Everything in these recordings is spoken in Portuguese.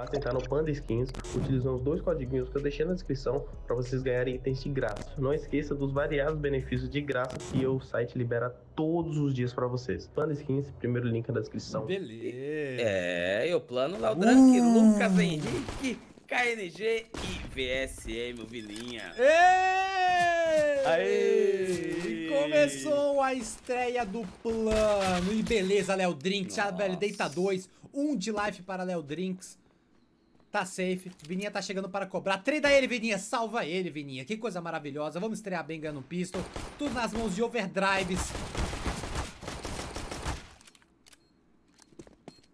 Basta entrar no Panda Skins, utilizando os dois codiguinhos que eu deixei na descrição para vocês ganharem itens de graça. Não esqueça dos variados benefícios de graça que o site libera todos os dias para vocês. Panda Skins, primeiro link na descrição. Beleza. É, e o plano Léo Drank, uh. Lucas Henrique, KNG e VSM, o Vilinha. Aê! Começou a estreia do plano. E beleza, Léo Drinks. Já, velho, deita dois. Um de life para Léo Drinks. Tá safe. Vininha tá chegando para cobrar. Treina ele, Vininha. Salva ele, Vininha. Que coisa maravilhosa. Vamos estrear bem ganhando um pistol. Tudo nas mãos de overdrives.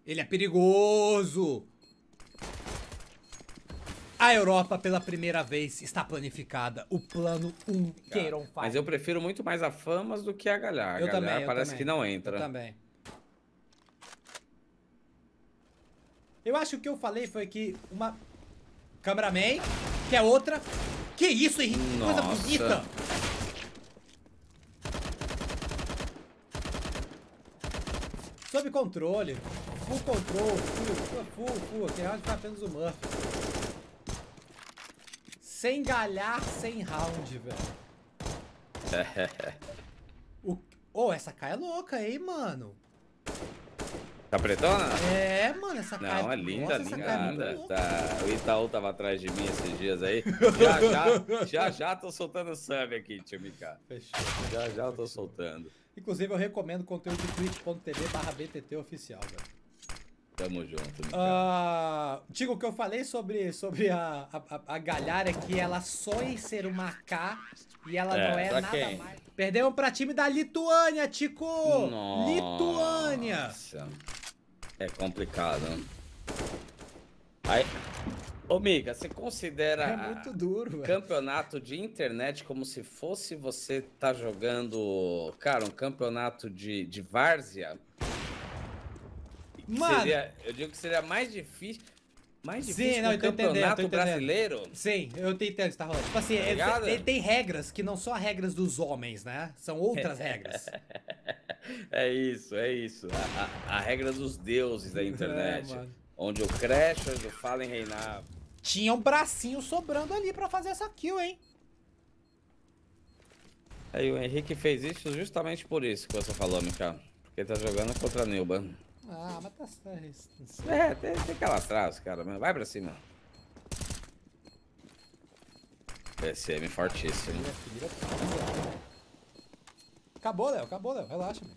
Ele é perigoso. A Europa, pela primeira vez, está planificada. O plano 1 Queiron. Mas eu prefiro muito mais a Famas do que a Galhar. Eu a Galhar também, parece também. que não entra. Eu também. Eu acho que o que eu falei foi que uma cameraman, que é outra. Que isso, Henrique? Que coisa bonita! Sob controle. Full control. Full, full, full. Aquele round foi apenas o Murphy. Sem galhar, sem round, velho. o... Oh, essa cara é louca, hein, mano? Tá pretona? É, mano, essa cara. Não, é linda, Nossa, linda. Tá. O Itaú tava atrás de mim esses dias aí. Já, já, já, já tô soltando sub aqui, tio Mika. Fechou. Já, já tô soltando. Inclusive, eu recomendo o conteúdo de twitch.tv barra BTT oficial, velho. Tamo junto. Uh, digo, o que eu falei sobre, sobre a, a, a galhara é que ela só em ser uma K e ela é, não é nada quem? mais. Perdemos pra time da Lituânia, Tico! Nossa. Lituânia! É complicado. Aí, ô Miga, você considera é muito duro, campeonato de internet como se fosse você tá jogando, cara, um campeonato de, de várzea? Mano, seria, eu digo que seria mais difícil. Mais difícil Sim, não, eu tô campeonato entendendo, brasileiro. Sim, eu tô ententendo o que tá rolando. Tipo assim, tá ele, ele, tem regras que não são as regras dos homens, né? São outras regras. é isso, é isso. A, a, a, regra dos deuses da é, internet. É, onde o Crash, onde o Fallen reinava. Tinha um bracinho sobrando ali pra fazer essa kill, hein? Aí o Henrique fez isso justamente por isso que você falou, Mika. Porque ele tá jogando contra a Nilba. Ah, mas tá certo. É, tem, tem que alastrar os caras, Vai pra cima. PSM fortíssimo. Acabou, Léo. Acabou, Léo. Relaxa, meu.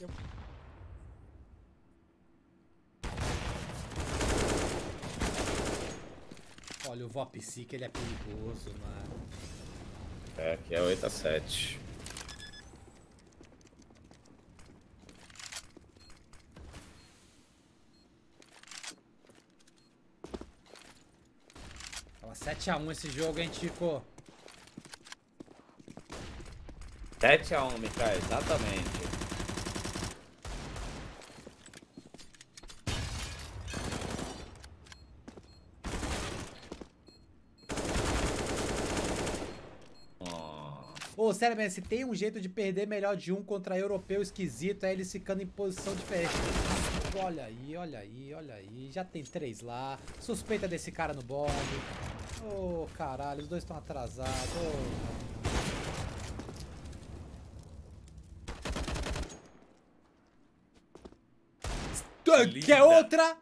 Eu... Olha, o Vopsic, ele é perigoso, mano. É, aqui é 8 a 7. 7x1 esse jogo, hein, Tico? 7x1, Mikael, exatamente. Ô, sério, mas se tem um jeito de perder melhor de um contra europeu esquisito, é eles ficando em posição diferente. Olha aí, olha aí, olha aí. Já tem três lá. Suspeita desse cara no bomb. Ô, oh, caralho, os dois estão atrasados. Oh. Quer outra?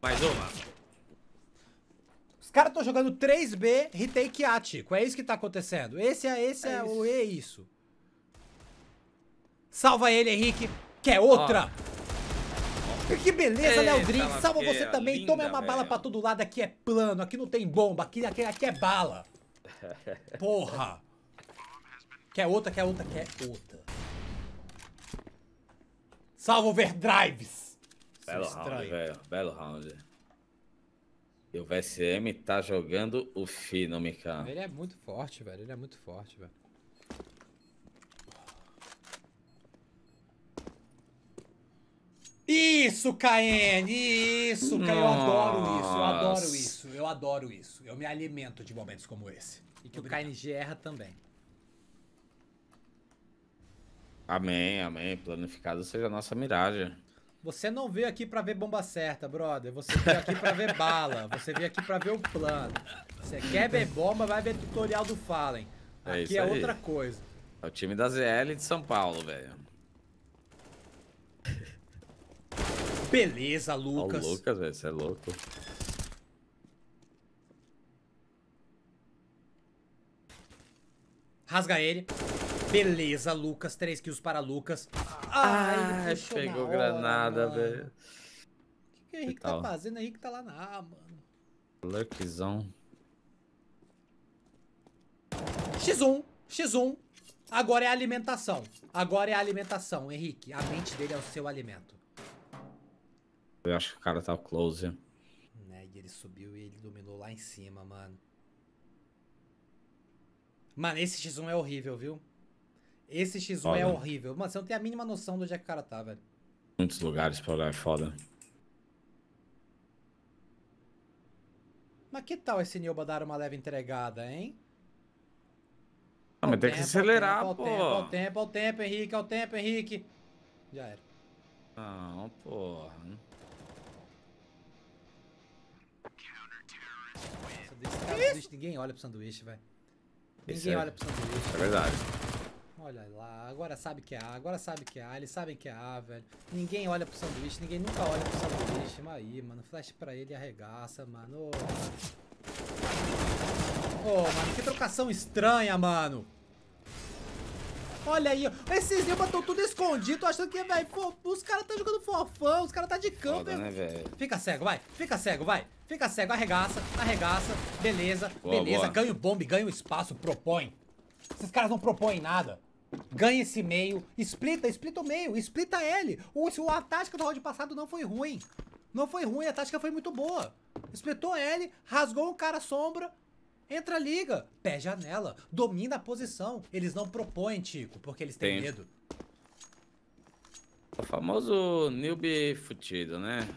Mais uma. Os caras estão jogando 3B retake A, Tico. É isso que tá acontecendo. Esse é, esse é, é o E isso. Salva ele, Henrique. Quer outra? Que beleza, Léo Drink. Salva você também. Linda, Toma uma véio. bala pra todo lado. Aqui é plano, aqui não tem bomba. Aqui, aqui, aqui é bala. Porra. Quer outra, quer outra, quer outra. Salva overdrives. Belo round, velho. Belo round. E o VSM tá jogando o fino, Mika. Ele é muito forte, velho. Ele é muito forte, velho. Isso, KN! Isso, KN! Eu adoro isso, eu adoro isso, eu adoro isso. Eu me alimento de momentos como esse. E que Obrigado. o KNG erra também. Amém, amém. Planificado seja a nossa miragem. Você não veio aqui pra ver bomba certa, brother. Você veio aqui pra ver bala. Você veio aqui pra ver o plano. Você quer ver bomba, vai ver tutorial do Fallen. É aqui é, é outra coisa. É o time da ZL de São Paulo, velho. Beleza, Lucas. Ó, o Lucas, velho, você é louco. Rasga ele. Beleza, Lucas. 3 kills para Lucas. Ai, Ai pegou granada, velho. O que, que o Henrique tá fazendo? O Henrique tá lá na A, mano. Luckzão. X1, X1. Agora é alimentação. Agora é alimentação, Henrique. A mente dele é o seu alimento. Eu acho que o cara tá close. Né, e ele subiu e ele dominou lá em cima, mano. Mano, esse X1 é horrível, viu? Esse X1 foda. é horrível. Mano, você não tem a mínima noção do onde é que o cara tá, velho. Muitos lugares pra olhar é foda. Mas que tal esse Nilba dar uma leve entregada, hein? Ah, mas tem que acelerar, tempo, pô. Ao tempo, ao tempo, ao tempo, Henrique, ao tempo, Henrique. Já era. Não, porra. Sanduíche, ninguém olha pro sanduíche, velho. Ninguém é... olha pro sanduíche. É verdade. Olha lá, agora sabe que é A, agora sabe que é A, eles sabem que é A, velho. Ninguém olha pro sanduíche, ninguém nunca olha pro sanduíche. Mas aí, mano, flash pra ele e arregaça, mano. Ô, oh, mano, que trocação estranha, mano. Olha aí, ó. Esses Nilma estão tudo escondido, achando que, velho, os caras tá jogando fofão, os caras tá de campo. Foda, né, velho? Fica cego, vai. Fica cego, vai. Fica cego, arregaça, arregaça. Beleza, boa, beleza. Boa. Ganha o bombe, ganha o espaço, propõe. Esses caras não propõem nada. Ganha esse meio, explita, explita o meio, explita ele. O, a tática do round passado não foi ruim. Não foi ruim, a tática foi muito boa. Esplitou ele, rasgou o cara sombra, Entra liga, pé janela, domina a posição. Eles não propõem, Tico, porque eles têm medo. O famoso newbie fudido, né?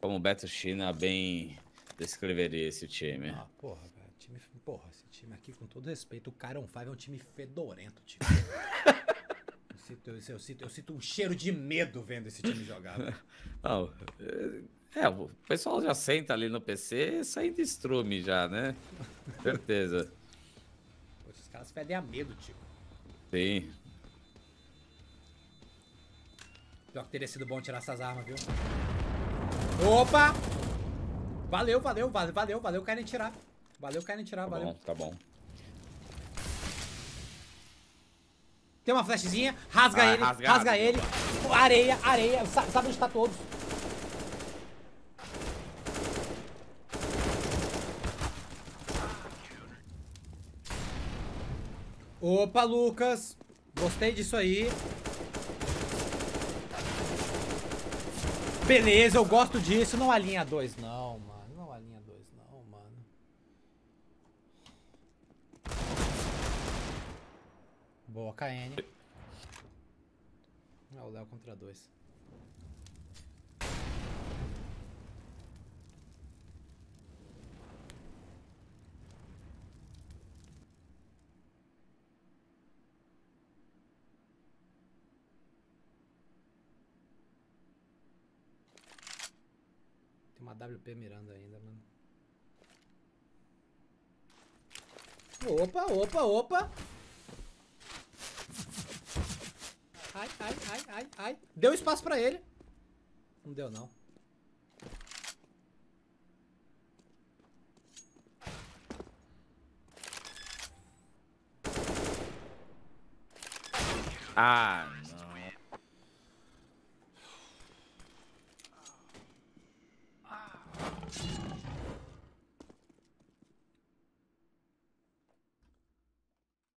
Como o Beto China bem descreveria esse time. Ah, porra, velho. Time, porra, esse time aqui, com todo respeito, o Caron 5 é um time fedorento, Tico. eu, sinto, eu, eu, sinto, eu sinto um cheiro de medo vendo esse time jogar. Não, é, o pessoal já senta ali no PC e sai de estrume já, né? Certeza. Poxa, os caras pedem a medo, tio. Sim. Pior que teria sido bom tirar essas armas, viu? Opa! Valeu, valeu, valeu, valeu, valeu, querem tirar. Valeu, querem tirar, tá valeu. Bom, tá bom. Tem uma flashzinha, rasga ah, ele, rasga ele. Areia, areia, sabe onde tá todos. Opa, Lucas. Gostei disso aí. Beleza, eu gosto disso. Não alinha dois, não, mano. Não alinha dois, não, mano. Boa, KN. Ah, o Léo contra dois. Uma WP mirando ainda, mano. Opa, opa, opa. Ai, ai, ai, ai, ai. Deu espaço pra ele. Não deu, não. Ah,